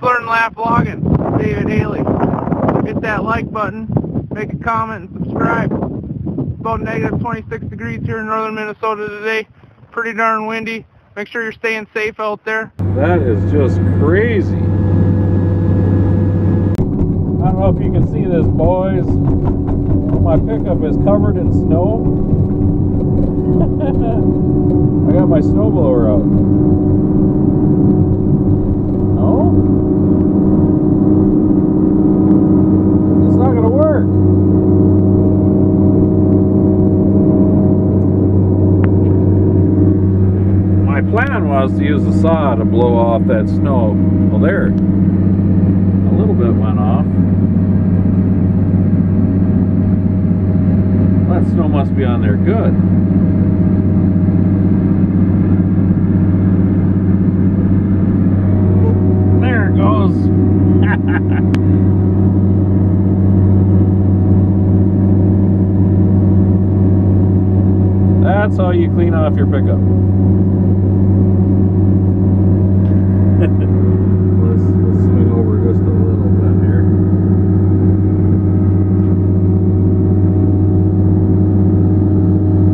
Let's learn laugh logging. David Haley. Hit that like button, make a comment, and subscribe. It's about negative 26 degrees here in northern Minnesota today. Pretty darn windy. Make sure you're staying safe out there. That is just crazy. I don't know if you can see this, boys. My pickup is covered in snow. I got my snowblower out. No? It's not going to work. My plan was to use the saw to blow off that snow. Well, there. A little bit went off. That snow must be on there good. There it goes. That's how you clean off your pickup. let's, let's swing over just a little bit here.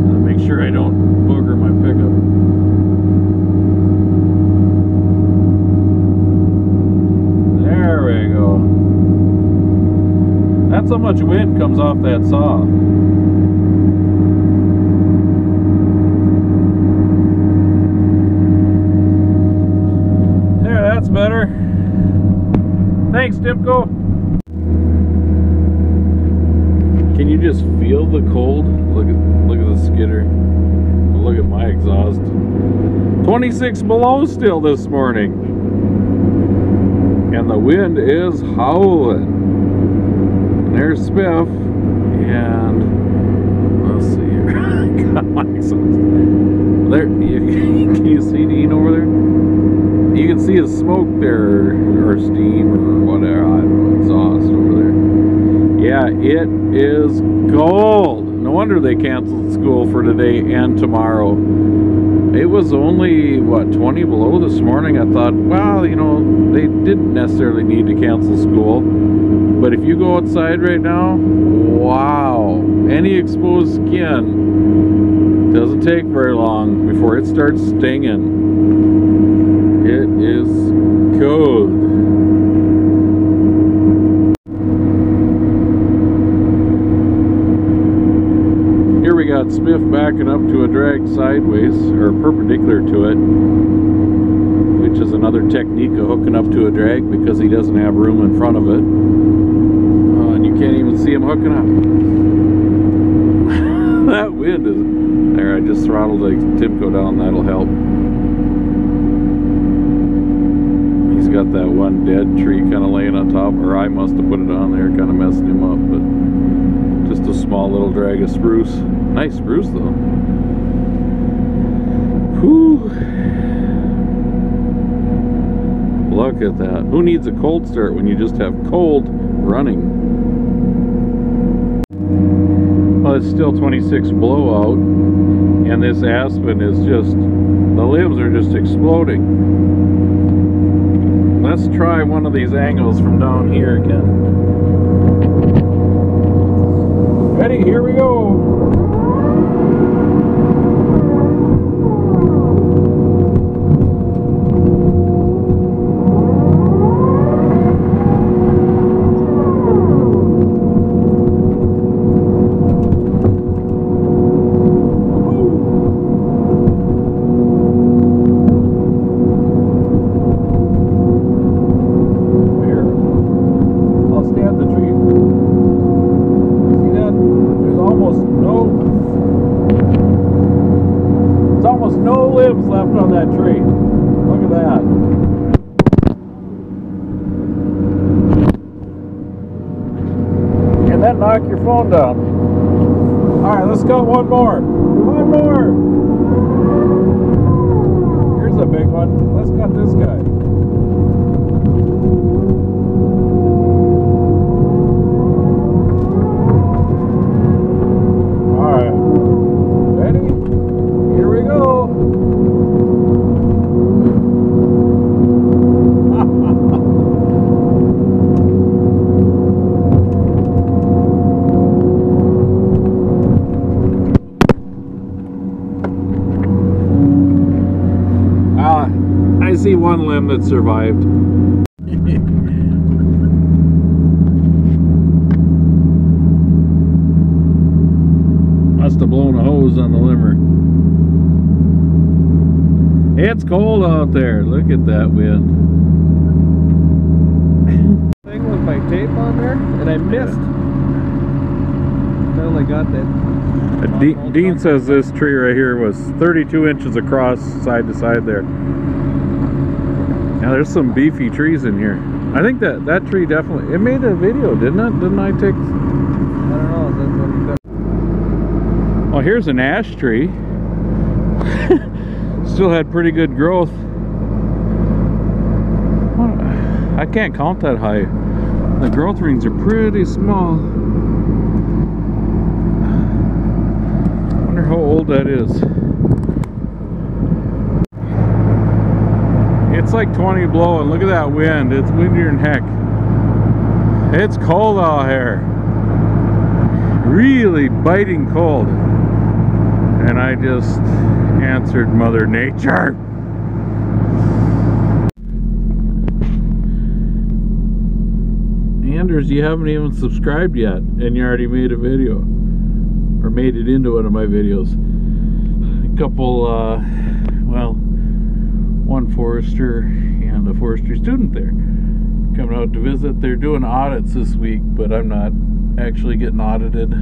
And make sure I don't booger my pickup. There we go. That's how much wind comes off that saw. There, that's better. Thanks, Timco. Can you just feel the cold? Look at look at the skidder. Look at my exhaust. 26 below still this morning. And the wind is howling. There's Spiff. And let's see here. There you, can you see Dean over there? You can see his smoke there, or steam, or whatever, I don't know, exhaust over there. Yeah, it is cold. No wonder they canceled school for today and tomorrow. It was only, what, 20 below this morning? I thought, well, you know, they didn't necessarily need to cancel school. But if you go outside right now, wow, any exposed skin doesn't take very long before it starts stinging. It is cold. Here we got Smith backing up drag sideways, or perpendicular to it, which is another technique of hooking up to a drag because he doesn't have room in front of it. Oh, and you can't even see him hooking up. that wind is... There, I just throttled the Timco down, that'll help. He's got that one dead tree kind of laying on top, or I must have put it on there, kind of messing him up, but just a small little drag of spruce. Nice spruce though. Whew. Look at that. Who needs a cold start when you just have cold running? Well, it's still 26 blowout, and this aspen is just, the limbs are just exploding. Let's try one of these angles from down here again. Ready? Here we go. Here. I'll stand the tree. See that? There's almost no There's almost no limbs left on that tree. Look at that. And knock your phone down. Alright, let's go one more. One more. Here's a big one. Let's cut this guy. Alright. Ready? Here we go. One limb that survived. Must have blown a hose on the limber. It's cold out there. Look at that wind. thing with my tape on there, and I missed. Until I got that. Uh, De- Dean says this tree right here was 32 inches across side to side there. Now there's some beefy trees in here. I think that that tree definitely it made a video, didn't it? Didn't I take? I don't know. Oh, here's an ash tree. Still had pretty good growth. I can't count that high. The growth rings are pretty small. Wonder how old that is. It's like 20 blowing. Look at that wind. It's windier than heck. It's cold out here. Really biting cold. And I just answered Mother Nature. Anders, you haven't even subscribed yet, and you already made a video. Or made it into one of my videos. A couple, uh, well, one forester and a forestry student there coming out to visit. They're doing audits this week, but I'm not actually getting audited.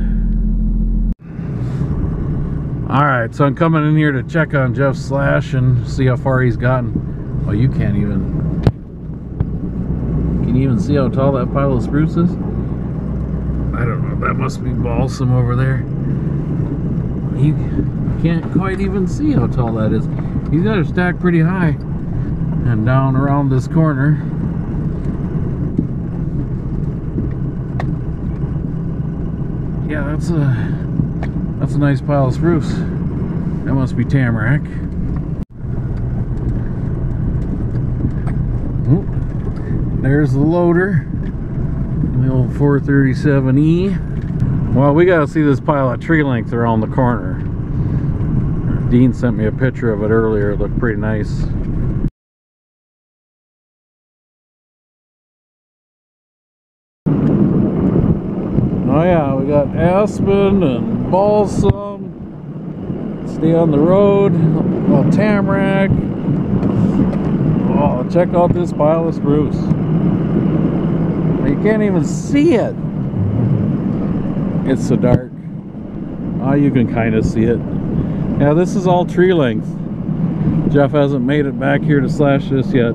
All right, so I'm coming in here to check on Jeff Slash and see how far he's gotten. Well, you can't even. Can you even see how tall that pile of spruce is? I don't know. That must be balsam over there. You can't quite even see how tall that is. He's got it stacked pretty high. And down around this corner. Yeah, that's a that's a nice pile of spruce. That must be tamarack. Oop. There's the loader. The old 437E. Well, we gotta see this pile of tree length around the corner. Dean sent me a picture of it earlier. It looked pretty nice. Oh yeah, we got aspen and balsam. Stay on the road. Well, tamarack. Oh, check out this pile of spruce. You can't even see it. It's so dark. Oh, you can kind of see it. Yeah, this is all tree length. Jeff hasn't made it back here to slash this yet.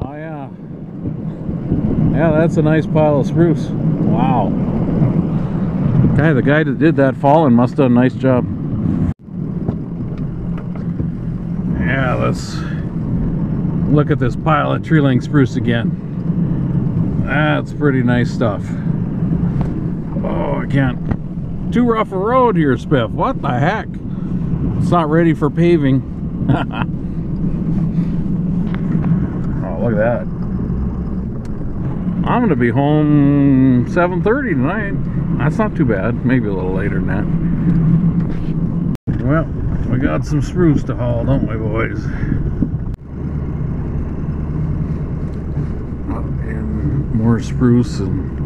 Oh yeah. Yeah, that's a nice pile of spruce. Wow. Guy, the guy that did that fallen must have done a nice job. Yeah, let's look at this pile of tree length spruce again. That's pretty nice stuff. Can't. Too rough a road here, Spiff. What the heck? It's not ready for paving. oh, look at that. I'm gonna be home 7:30 tonight. That's not too bad. Maybe a little later than that. Well, we got some spruce to haul, don't we, boys? And more spruce and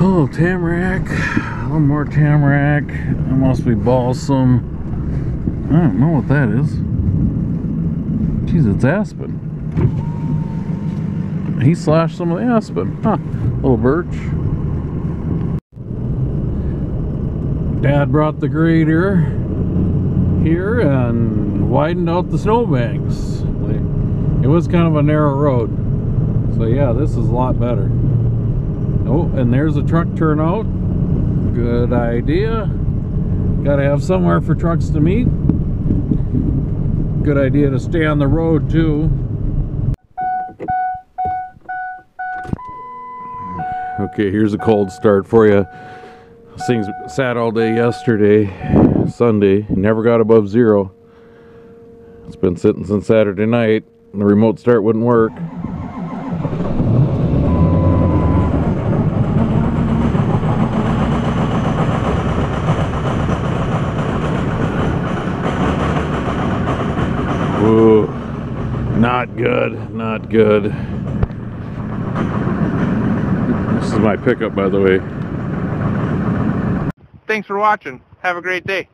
oh, tamarack. A little more tamarack. That must be balsam. I don't know what that is. Jeez, it's aspen. He slashed some of the aspen. Huh. Little birch. Dad brought the grader here and widened out the snowbanks. It was kind of a narrow road. So yeah, this is a lot better. Oh, and there's a truck turnout. Good idea. Gotta have somewhere for trucks to meet. Good idea to stay on the road too. Okay, here's a cold start for you. This thing's sat all day yesterday, Sunday, never got above zero. It's been sitting since Saturday night. The remote start wouldn't work. Not good, not good. This is my pickup, by the way. Thanks for watching. Have a great day.